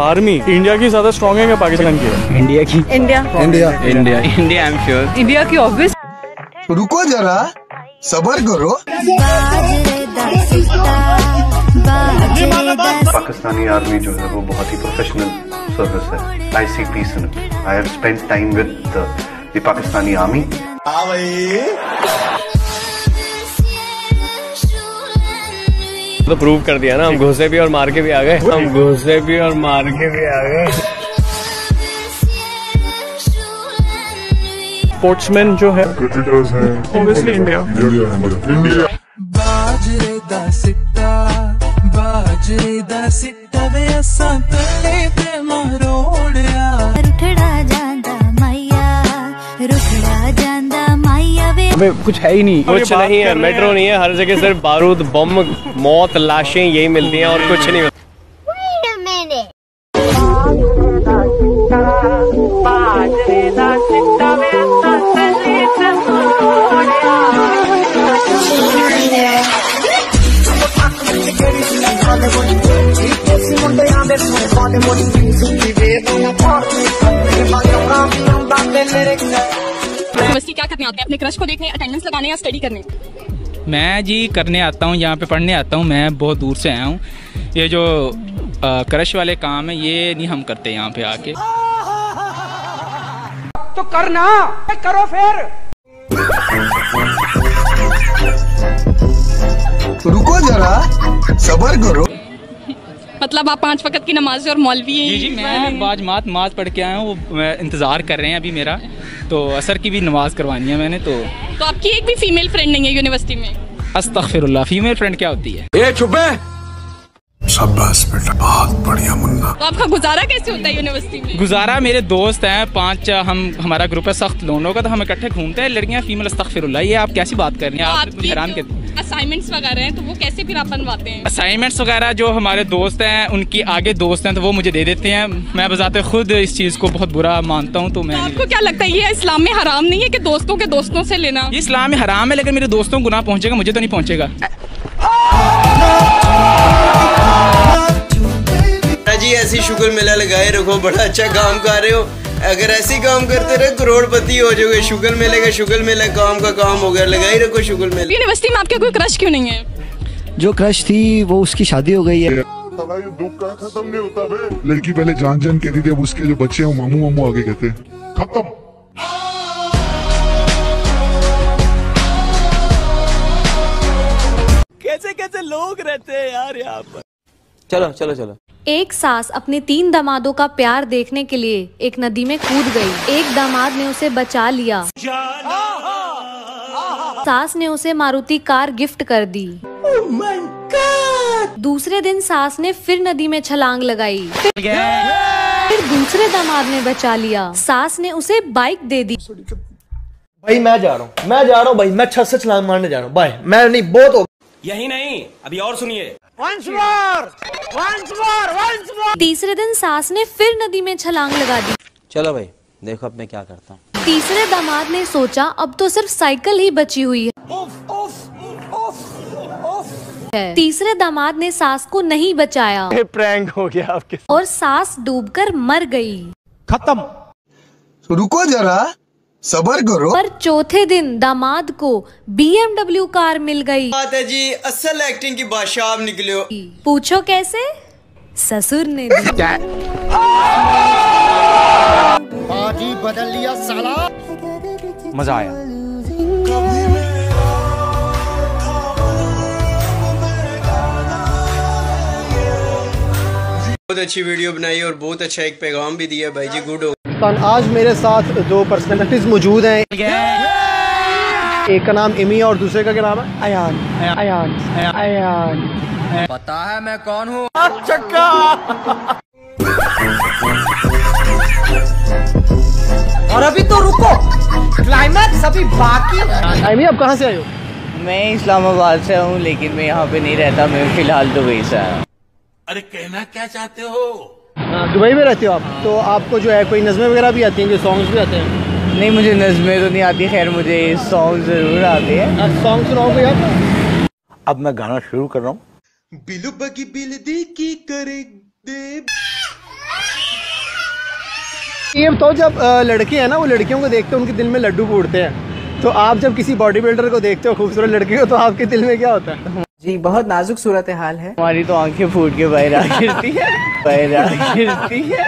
Army India की ज़्यादा strong है क्या पाकिस्तान की? है इंडिया की। India. India. India. India I am sure India की ऑब्वियस रुको जरा सबर करो। पाकिस्तानी आर्मी जो है वो बहुत ही प्रोफेशनल सर्विस है। I see peace in I have spend time with the Pakistani army मतलब तो प्रूव कर दिया ना हम घुसे भी और मार के भी आ गए। हम घुसे भी और मार के भी आ गए। स्पोर्ट्समैन जो है क्रिकेटर्स हैं। ऑब्वियसली इंडिया इंडिया बाजरे दा सिट्टा बाजरे दा सिट्टा वे पे वे अबे कुछ है ही नहीं। कुछ नहीं है मेट्रो नहीं है हर जगह सिर्फ़ बारूद बम मौत लाशें यही मिलती हैं और कुछ नहीं मिलता। क्या करने आते हैं? अपने क्रश को देखने अटेंडेंस लगाने या स्टडी करने? मैं जी करने आता हूँ यहाँ पे पढ़ने आता हूँ मैं बहुत दूर से आया हूँ। ये जो अ, क्रश वाले काम है ये नहीं हम करते यहाँ पे आके। तो करना करो फिर। रुको जरा सबर करो। मतलब आप पाँच वक्त की नमाज़ और मौलवी जी जी मैं बाज मात मात पढ़ के आया हूँ वो इंतज़ार कर रहे हैं अभी मेरा। तो असर की भी नमाज़ करवानी है मैंने तो तो आपकी एक भी फीमेल फ्रेंड नहीं है यूनिवर्सिटी में? अस्तफिर फीमेल फ्रेंड क्या होती है? शाबाश बेटा बहुत बढ़िया मुन्ना। तो आपका गुजारा कैसे होता है यूनिवर्सिटी में? गुजारा मेरे दोस्त हैं पाँच हम हमारा ग्रुप है सख्त लोनों का तो हम इकट्ठे घूमते हैं लड़कियाँ फीमेल अस्तगफिरुल्लाह ये आप कैसी बात कर रही हैं? तो आप हैरान कर असाइनमेंट्स वगैरह हैं तो वो कैसे फिर आप बनवाते हैं? असाइनमेंट्स वगैरह जो हमारे दोस्त हैं उनकी आगे दोस्त हैं तो वो मुझे दे देते हैं। मैं बजाते खुद इस चीज़ को बहुत बुरा मानता हूँ तो मैं तो आपको क्या लगता है ये इस्लाम में हराम नहीं है कि दोस्तों के दोस्तों से लेना? ये इस्लाम में हराम है लेकिन मेरे दोस्तों को गुनाह पहुंचेगा मुझे तो नहीं पहुंचेगा। जी ऐसी शुगर मेला लगाए रखो बड़ा अच्छा काम कर रहे हो। अगर ऐसे ही काम करते रहे करोड़पति हो जाओगे। शुगर मेले का शुगर मेला काम का काम हो गया। लगाई रखो शुगर मेला। यूनिवर्सिटी में आपके कोई क्रश क्यों नहीं है? जो क्रश थी वो उसकी शादी हो गई है। दुख का खत्म नहीं होता बे? लड़की पहले जान जान कहती थी अब उसके जो बच्चे हैं मामू मामू आगे कहते हैं। खत्म। कैसे कैसे लोग रहते हैं यार यहाँ पर? चलो चलो चलो। एक सास अपने तीन दामादों का प्यार देखने के लिए एक नदी में कूद गई। एक दामाद ने उसे बचा लिया। सास ने उसे मारुति कार गिफ्ट कर दी। दूसरे दिन सास ने फिर नदी में छलांग लगाई। फिर दूसरे दामाद ने बचा लिया। सास ने उसे बाइक दे दी। भाई मैं जा रहा हूँ। मैं जा रहा हूँ भाई। मैं छत से छलांग मारने जा रहा हूँ। बाय। मैं नहीं बहुत हो यही नहीं अभी और सुनिए। तीसरे दिन सास ने फिर नदी में छलांग लगा दी। चलो भाई देखो अब मैं क्या करता हूँ। तीसरे दामाद ने सोचा अब तो सिर्फ़ साइकिल ही बची हुई है। है। तीसरे दामाद ने सास को नहीं बचाया। प्रैंक हो गया आपके और सास डूबकर मर गई। खत्म। रुको जरा। सबर करो। पर चौथे दिन दामाद को BMW कार मिल गई। बात है जी असल एक्टिंग की बादशाह निकलो। निकले हो पूछो कैसे? ससुर ने बदल लिया दी मज़ा आया। बहुत अच्छी वीडियो बनाई और बहुत अच्छा एक पैगाम भी दिया भाई जी गुड हो। आज मेरे साथ दो पर्सनैलिटीज मौजूद हैं। एक का नाम इमी और दूसरे का क्या नाम है? अयान। अयान। अयान। पता है मैं कौन हूँ? और अभी तो रुको। क्लाइमैक्स अभी बाकी इमी आप कहाँ से आए हो? मैं इस्लामाबाद से हूँ लेकिन मैं यहाँ पे नहीं रहता मैं फ़िलहाल दुबई से आया हाँ, दुबई में रहते हो आप? तो आपको जो है कोई नज़में वगैरह भी आती हैं जो सॉन्ग्स भी आते हैं? नहीं मुझे नज़में तो नहीं आती खैर मुझे सॉन्ग ज़रूर आते हैं। सॉन्ग सुनाओ कोई आप? अब मैं गाना शुरू कर रहा हूँ। बिलु बगी बिल दी की करे दे ये बताओ जब लड़के हैं ना वो लड़कियों को देखते हैं उनके दिल में लड्डू फूटते हैं। तो आप जब किसी बॉडी बिल्डर को देखते हो खूबसूरत लड़के को तो आपके दिल में क्या होता है? जी बहुत नाजुक सूरत हाल है। हमारी तो आँखें फूट के बाहर आ गिरती है बाहर आ गिरती है।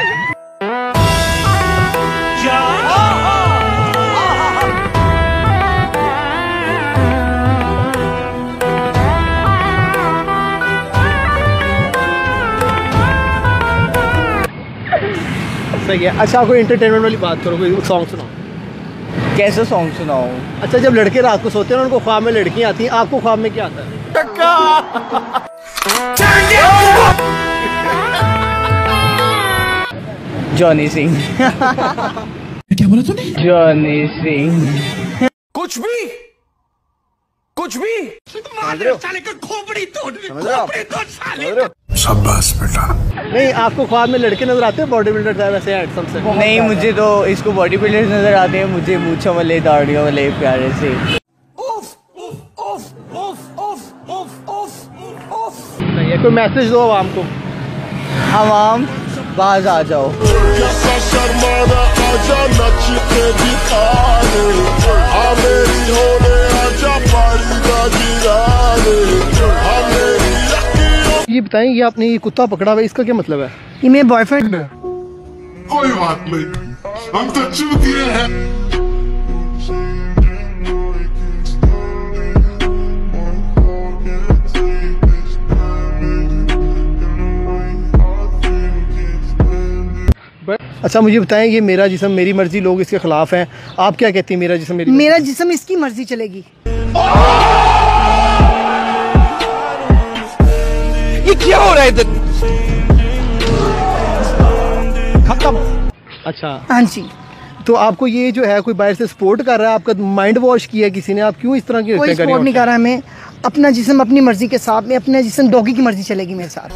सही है। अच्छा कोई इंटरटेनमेंट वाली बात करो कोई सॉन्ग सुनाओ। कैसे सॉन्ग सुनाओ अच्छा जब लड़के रात को सोते हैं ना उनको ख्वाब में लड़कियाँ आती हैं आपको ख्वाब में क्या आता है? जॉनी सिंह क्या बोला तूने? जॉनी सिंह कुछ भी कुछ भी। शाबाश बेटा। नहीं आपको ख्वाब में लड़के नज़र आते हैं? बॉडी बिल्डर टाइप ऐसे हैंडसम से? नहीं मुझे तो इसको बॉडी बिल्डर नज़र आते हैं मुझे मूछों वाले दाढ़ियों वाले प्यारे से। सही है। कोई मैसेज दो आवाम को। आवाम बाज आ जाओ। ये बताएँ ये आपने ये कुत्ता पकड़ा हुआ इसका क्या मतलब है? ये मेरे बॉयफ्रेंड है कोई बात नहीं। हम तो चूतिए हैं। अच्छा मुझे बताएँ ये मेरा जिसम मेरी मर्ज़ी लोग इसके खिलाफ हैं। आप क्या कहती हैं मेरा जिसम मेरी मेरा जिसम इसकी मर्ज़ी चलेगी। ये क्या हो रहा है इधर? खत्म। अच्छा। हाँ जी। तो आपको ये जो है कोई बाहर से सपोर्ट कर रहा है? आपका माइंड वॉश किया किसी ने? आप क्यों इस तरह की कोई सपोर्ट नहीं कर रहा हमें अपना जिसम अपनी मर्ज़ी के साथ में अपना जिसम डॉगी की मर्ज़ी चलेगी मेरे साथ।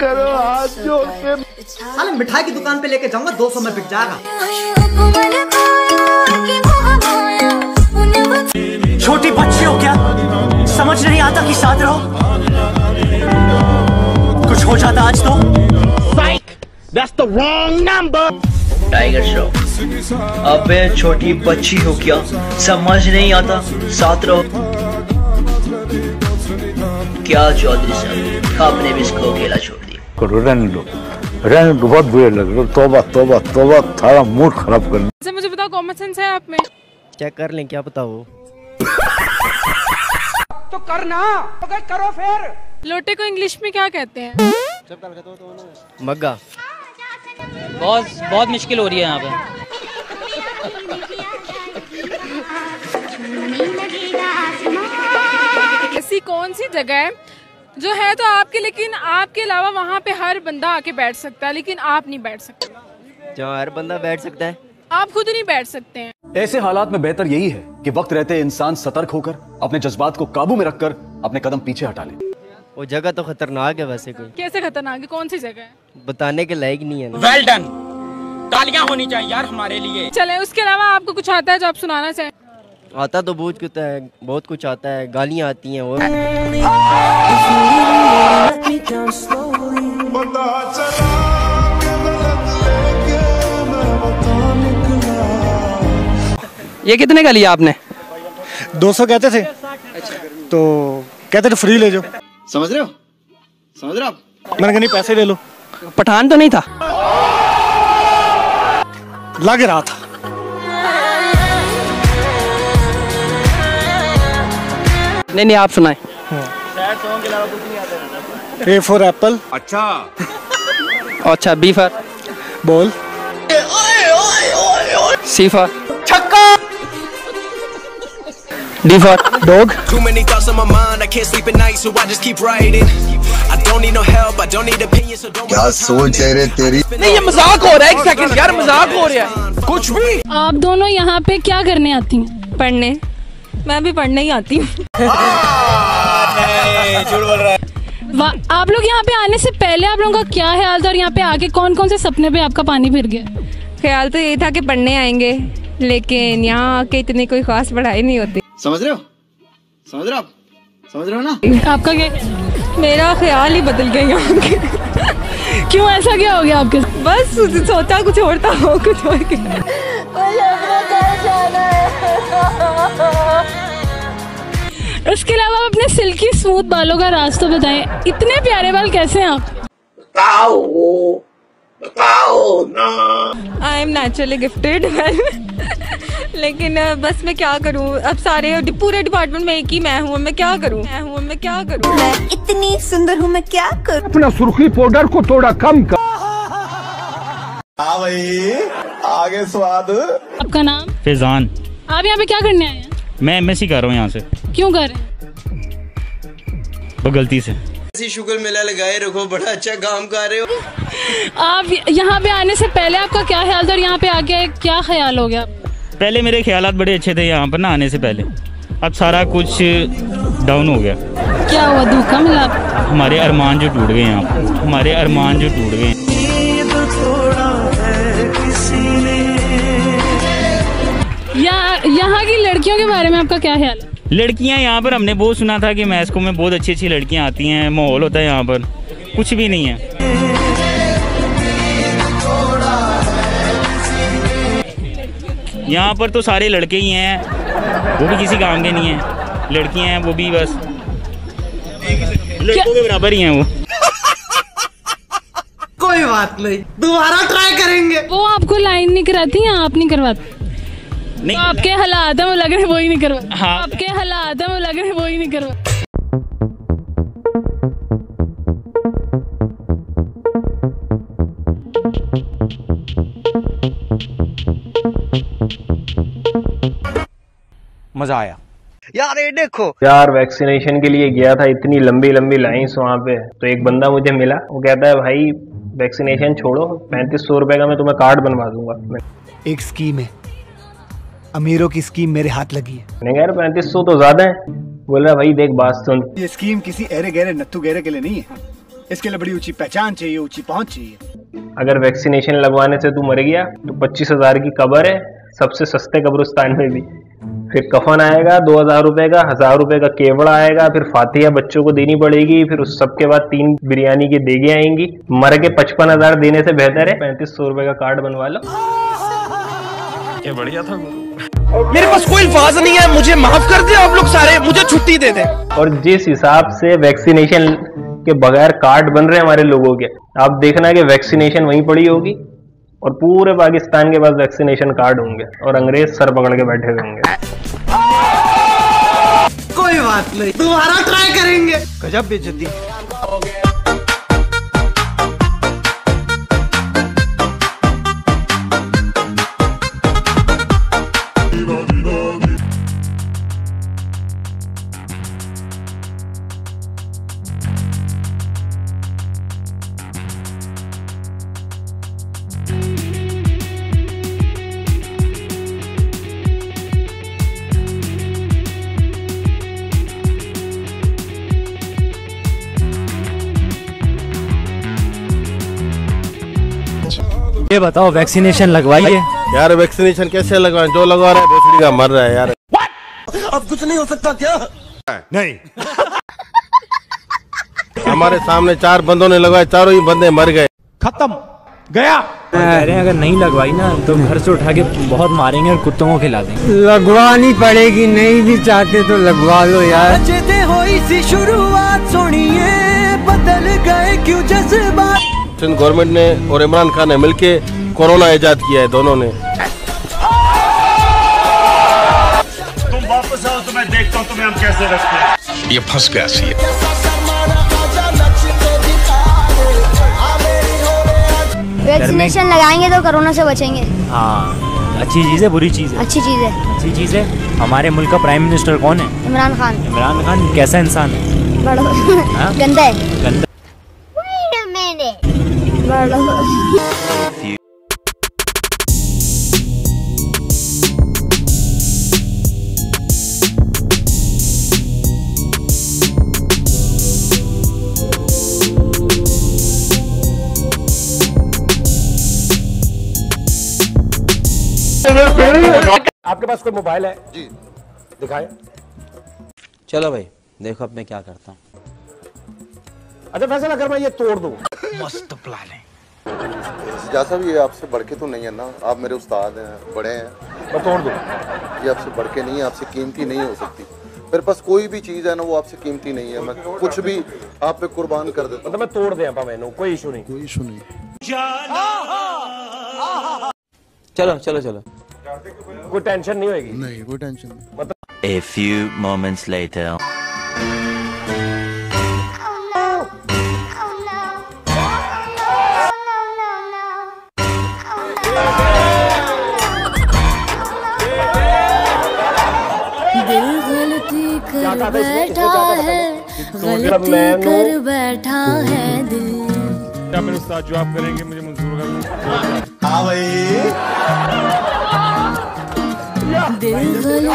करो हाथ जोड़ के। साले मिठाई की दुकान पे लेके जाऊँगा दो सौ में बिक जाएगा। छोटी बच्ची हो क्या? समझ नहीं आता कि साथ रहो। कुछ हो जाता आज तो। That's the wrong number. Tiger Shroff अबे छोटी बच्ची हो क्या? समझ नहीं आता। साथ रहो। क्या चौधरी साहब आपने भी इसको अकेला छोड़ दिया? करो रहने बहुत बुरे लग रहे तोबा तोबा तोबा थारा मूड खराब कर अच्छा मुझे बताओ कॉमन सेंस है आप में? चेक कर लें क्या पता हो तो करना अगर करो फिर। लोटे को इंग्लिश में क्या कहते हैं? मग्गा। बहुत बहुत मुश्किल हो रही है यहाँ पे। ऐसी कौन सी जगह है जो है तो आपके लेकिन आपके अलावा वहाँ पे हर बंदा आके बैठ सकता है लेकिन आप नहीं बैठ सकते। जहाँ हर बंदा बैठ सकता है। आप खुद नहीं बैठ सकते हैं। ऐसे हालात में बेहतर यही है कि वक्त रहते इंसान सतर्क होकर अपने जज्बात को काबू में रखकर अपने कदम पीछे हटा ले। वो जगह तो खतरनाक है वैसे कोई। कैसे खतरनाक है? कौन सी जगह है? बताने के लायक नहीं है ना। वेल डन तालियाँ होनी चाहिए यार हमारे लिए। चले उसके अलावा आपको कुछ आता है जो आप सुनाना चाहें। आता तो बहुत कुछ है बहुत कुछ आता है गालियाँ आती हैं वो ये कितने का लिया आपने? दो सौ कहते थे। तो कहते थे फ्री ले जाओ। समझ रहे हो? समझ रहे हो आप? मैंने कहा नहीं पैसे ले लो। पठान तो नहीं था? लग रहा था। नहीं नहीं आप सुनाए ए फॉर एप्पल अच्छा अच्छा बी फॉर बोल सी फॉर छक्का D for dog Too many thoughts on my mind, I can't sleep at night, so I just keep writing. I don't need no help, I don't need opinions, so don't क्या सोच है रे तेरी नहीं ये मज़ाक हो रहा है एक सेकंड यार मज़ाक हो रहा है कुछ भी आप दोनों यहाँ पे क्या करने आती हैं पढ़ने मैं भी पढ़ने ही आती हूँ। आप लोग यहाँ पे आने से पहले आप लोगों का क्या ख्याल था और यहाँ पे आके कौन कौन से सपने पे आपका पानी फिर गया? ख्याल तो यही था कि पढ़ने आएँगे लेकिन यहाँ आके इतनी कोई खास पढ़ाई नहीं होती। समझ रहे हो? समझ रहे हो आप? समझ रहे हो ना? आपका क्या? मेरा ख्याल ही बदल गया यहाँ क्यों ऐसा क्या हो गया आपके? बस सोचा कुछ और था हो कुछ और उसके अलावा आप अपने सिल्की स्मूथ बालों का राज तो बताएँ। इतने प्यारे बाल कैसे हैं आप? आई एम नेचुरली गिफ्टेड लेकिन बस मैं क्या करूँ? अब सारे पूरे डिपार्टमेंट में एक ही मैं हूँ मैं क्या करूँ? मैं हूँ मैं क्या करूँ? मैं इतनी सुंदर हूँ मैं क्या करूँ? अपना सुर्खी पाउडर को थोड़ा कम कर। हाँ भाई आगे स्वाद। आपका नाम? फैजान। आप यहाँ पे क्या करने आए हैं? मैं एमएससी कर रहा हूँ यहाँ से। क्यों कर रहे हैं? गलती से। ऐसी शुक्र मेला लगाए रखो बड़ा अच्छा काम कर रहे हो। आप यहाँ पे आने से पहले आपका क्या ख्याल था और यहाँ पे आके क्या ख्याल हो गया? पहले मेरे ख्याल बड़े अच्छे थे यहाँ पर ना आने से पहले। अब सारा कुछ डाउन हो गया। क्या हुआ? धोखा मिला? हमारे अरमान जो टूट गए यहाँ पर। हमारे अरमान जो टूट गए। यहाँ की लड़कियों के बारे में आपका क्या ख्याल है? लड़कियाँ यहाँ पर हमने बहुत सुना था कि मैस्को में बहुत अच्छी अच्छी लड़कियाँ आती हैं माहौल होता है यहाँ पर। कुछ भी नहीं है। यहाँ पर तो सारे लड़के ही हैं वो भी किसी काम के नहीं हैं। लड़कियाँ हैं वो भी बस। लड़कों के बराबर ही हैं वो। कोई बात नहीं दोबारा ट्राई करेंगे। वो आपको लाइन नहीं कराती आप नहीं करवाते? नहीं। आपके हालात है वो लग रहे वो ही नहीं करवा। हाँ। आपके हालात है वो लग रहे वो ही नहीं करवा। मज़ा आया। यार ये देखो। यार वैक्सीनेशन के लिए गया था इतनी लंबी लंबी लाइन्स वहाँ पे। तो एक बंदा मुझे मिला वो कहता है भाई वैक्सीनेशन छोड़ो पैंतीस सौ रुपए का मैं तुम्हें कार्ड बनवा दूँगा। एक स्कीम है। अमीरों की स्कीम मेरे हाथ लगी है। नहीं यार पैंतीस सौ तो ज़्यादा है। बोल रहा भाई देख बात सुन। ये स्कीम किसी अरे गहरे नत्थु गहरे के लिए नहीं है। इसके लिए बड़ी ऊँची पहचान चाहिए ऊँची पहुँच चाहिए। अगर वैक्सीनेशन लगवाने से तू मर गया तो पच्चीस हज़ार की कबर है सबसे सस्ते कब्रिस्तान में भी। फिर कफन आएगा दो हज़ार रुपए का हज़ार रुपए का केवड़ा आएगा फिर फातिया बच्चों को देनी पड़ेगी फिर उस सबके बाद तीन बिरयानी की देगे आएँगी। मर के पचपन हज़ार देने से बेहतर है। पैंतीस सौ रुपए का कार्ड बनवा लो। ये बढ़िया था मेरे पास कोई अल्फाज नहीं है मुझे माफ़ कर दे आप लोग सारे मुझे छुट्टी दे दे। और जिस हिसाब से वैक्सीनेशन के बगैर कार्ड बन रहे हैं हमारे लोगों के आप देखना कि वैक्सीनेशन वहीं पड़ी होगी और पूरे पाकिस्तान के पास वैक्सीनेशन कार्ड होंगे और अंग्रेज़ सर पकड़ के बैठे हुए होंगे। कोई बात नहीं दोबारा ट्राई करेंगे। गजब बेइज्जती। बताओ वैक्सीनेशन लगवाइए। यार वैक्सीनेशन कैसे लगवाएँ? जो लगवा रहा है भोसड़ी का मर रहा है यार। अब कुछ नहीं हो सकता क्या? नहीं। हमारे सामने चार बंदों ने लगवाए चारों ही बंदे मर गए। खत्म। गया। हैं अगर नहीं लगवाई ना तो घर से उठा के बहुत मारेंगे और कुत्तों को खिला देंगे। लगवानी पड़ेगी नहीं भी चाहते तो लगवा लो यार। अजदे होई सी शुरुआत सुनिए बदल गए क्यों जज्बात? सिंध गवर्नमेंट ने और इमरान खान ने मिलके कोरोना ईजाद किया है दोनों ने। तुम वापस आओ तो मैं देखता हूँ तुम्हें हम कैसे रखते हैं। ये फंस गया सी। वैक्सीनेशन लगाएँगे तो कोरोना से बचेंगे। हाँ अच्छी चीज़ है बुरी चीज़ है। अच्छी चीज़ है। अच्छी चीज़ है। हमारे मुल्क का प्राइम मिनिस्टर कौन है? इमरान खान। इमरान खान कैसा इंसान है? बड़ा है। गंदा। आपके पास कोई मोबाइल है? जी। दिखाए। चलो भाई देखो अब मैं क्या करता हूँ। अच्छा फैसला कर मैं ये तोड़ दूँ। मस्त प्लान है। जैसा भी ये आपसे बढ़ के तो नहीं है ना। आप मेरे उस्ताद हैं बड़े हैं। मैं तोड़ दूँ? ये आपसे बढ़ के नहीं है आपसे कीमती नहीं हो सकती। मेरे पास कोई भी चीज़ है ना वो आपसे कीमती नहीं है। मैं कुछ भी आप पे कुर्बान कर देता मतलब मैं तोड़ दिया पा मैंने कोई इशू नहीं। कोई इशू नहीं। चलो चलो चलो। कोई टेंशन नहीं होगी नहीं कोई टेंशन नहीं। मतलब A few moments later. कर बैठा है गलती कर बैठा है दिल। क्या मेरे उस्ताद जो आप करेंगे मुझे मंजूर करना हाँ भाई। दिल गलती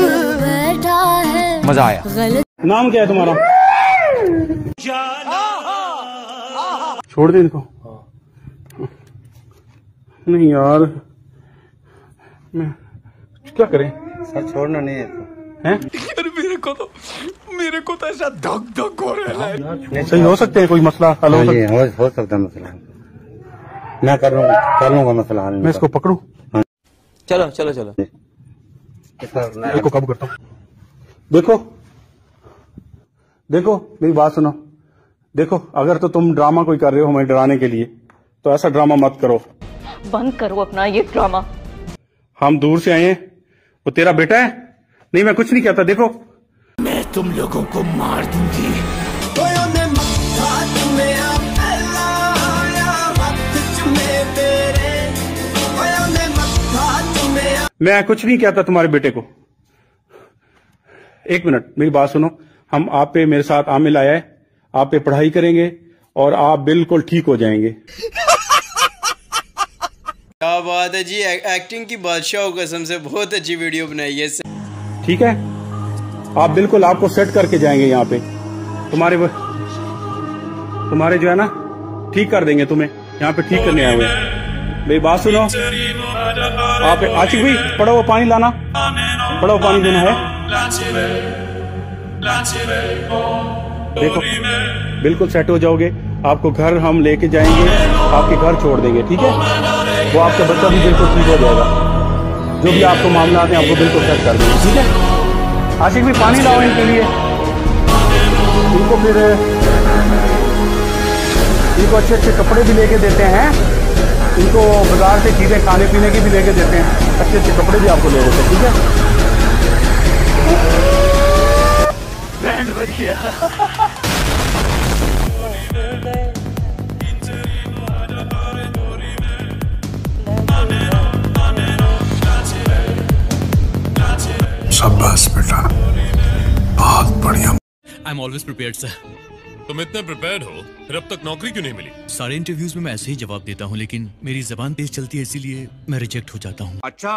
कर बैठा है। मज़ा आया। गलत नाम क्या है तुम्हारा? छोड़ दे इनको। नहीं यार। मैं क्या करें? सर छोड़ना नहीं है हैं? मेरे को तो मेरे को तो ऐसा धक धक हो रहा है। सही हो सकते हैं कोई मसला? हल हो हाँ सकता हो, हो सकता है मसला। मैं कर लूँगा कर लूँगा मसला हल मैं इसको पकड़ू? चलो चलो चलो। इसको कब करता हूँ। देखो देखो मेरी बात सुनो। देखो अगर तो तुम ड्रामा कोई कर रहे हो हमें डराने के लिए तो ऐसा ड्रामा मत करो। बंद करो अपना ये ड्रामा। हम दूर से आए हैं। वो तेरा बेटा है? नहीं मैं कुछ नहीं कहता देखो। मैं तुम लोगों को मार दूँगी। मैं कुछ नहीं कहता तुम्हारे बेटे को। एक मिनट मेरी बात सुनो। हम आप पे मेरे साथ आमिल आया है। आप पे पढ़ाई करेंगे और आप बिल्कुल ठीक हो जाएँगे। क्या बात है जी एक्टिंग की बादशाह कसम से बहुत अच्छी वीडियो बनाई है। ठीक है? आप बिल्कुल आपको सेट करके जाएँगे यहाँ पे। तुम्हारे तुम्हारे जो है ना, ठीक कर देंगे तुम्हें। यहाँ पे ठीक करने आए हुए। मेरी बात सुनो। आप आशिक भाई पड़ा हुआ पानी लाना। पड़ा पानी देना है। देखो, बिल्कुल सेट हो जाओगे। आपको घर हम लेके जाएँगे। आपके घर छोड़ देंगे, ठीक है? वो आपका बच्चा भी बिल्कुल ठीक हो जाएगा। जो भी आपको मामला आते हैं, आपको बिल्कुल सेट कर देंगे, ठीक है? आशिक भी पानी लाओ इनके लिए। इनको फिर, इनको अच्छे अच्छे कपड़े भी लेके देते हैं। इनको बाज़ार से चीज़ें खाने पीने की भी लेके देते हैं। अच्छे अच्छे कपड़े भी आपको ले देते हैं, ठीक है? शाबाश बेटा। बहुत बढ़िया। I am always prepared sir तुम इतने प्रिपेयर्ड हो फिर अब तक नौकरी क्यों नहीं मिली? सारे इंटरव्यूज़ में मैं ऐसे ही जवाब देता हूँ लेकिन मेरी जबान तेज चलती है इसीलिए मैं रिजेक्ट हो जाता हूँ। अच्छा।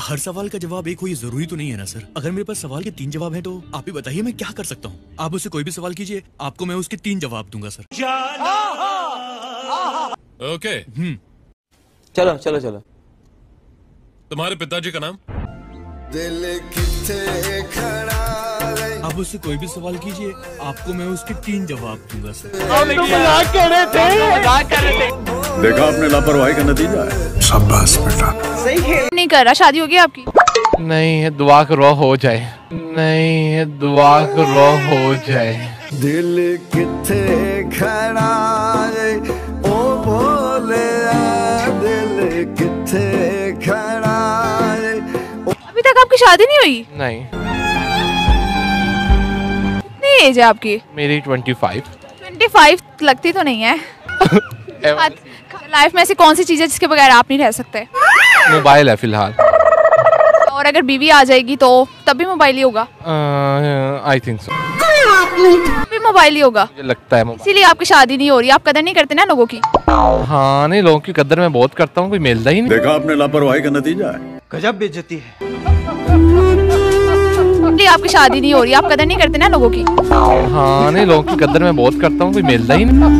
हर सवाल का जवाब एक हो ये ज़रूरी तो नहीं है ना सर अगर मेरे पास सवाल के तीन जवाब हैं तो आप ही बताइए मैं क्या कर सकता हूँ। आप उसे कोई भी सवाल कीजिए आपको मैं उसके तीन जवाब दूँगा सर ओके चलो चलो चलो। तुम्हारे पिताजी का नाम? दिल किथे खड़ा आप उससे कोई भी सवाल कीजिए आपको मैं उसके तीन जवाब दूँगा सर। तो मज़ाक कर रहे थे। मज़ाक कर रहे थे। देखा आपने लापरवाही का नतीजा है। शाबाश बेटा। सही खेल। नहीं कर रहा शादी होगी आपकी। नहीं है दुआ करो हो जाए। नहीं है दुआ करो हो जाए। दिल किथे खड़ा रे ओ बोले दिल किथे आपकी शादी नहीं हुई? नहीं। कितनी एज है आपकी? मेरी ट्वेंटी फाइव ट्वेंटी फाइव लगती तो नहीं है। लाइफ में ऐसी कौन सी चीज़ है जिसके बगैर आप नहीं रह सकते? मोबाइल है फ़िलहाल। और अगर बीवी आ जाएगी तो तब भी मोबाइल ही होगा। आई थिंक सो भी मोबाइल ही होगा। लगता है इसीलिए आपकी शादी नहीं हो रही। आप कदर नहीं करते ना लोगों की? हाँ नहीं लोगों की कदर मैं बहुत करता हूँ कोई मिलता ही नहीं। देखा आपने लापरवाही का नतीजा है। गजब बेइज्जती है। सिंपली आपकी शादी नहीं हो रही, आप कदर नहीं करते ना लोगों की। हाँ नहीं, लोगों की कदर मैं बहुत करता हूँ, कोई मिलता ही नहीं।